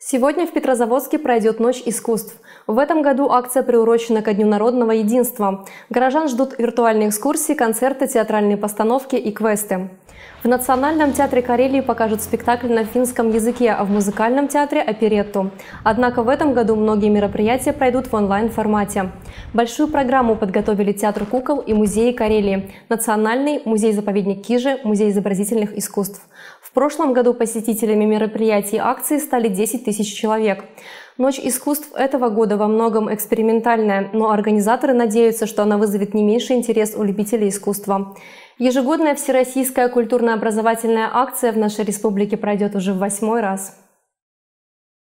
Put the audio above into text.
Сегодня в Петрозаводске пройдет Ночь искусств. В этом году акция приурочена ко Дню народного единства. Горожан ждут виртуальные экскурсии, концерты, театральные постановки и квесты. В Национальном театре Карелии покажут спектакль на финском языке, а в музыкальном театре – оперетту. Однако в этом году многие мероприятия пройдут в онлайн-формате. Большую программу подготовили Театр кукол и музеи Карелии, Национальный музей-заповедник Кижи, Музей изобразительных искусств. В прошлом году посетителями мероприятий и акции стали 10 тысяч человек. Ночь искусств этого года во многом экспериментальная, но организаторы надеются, что она вызовет не меньший интерес у любителей искусства. Ежегодная всероссийская культурно-образовательная акция в нашей республике пройдет уже в восьмой раз.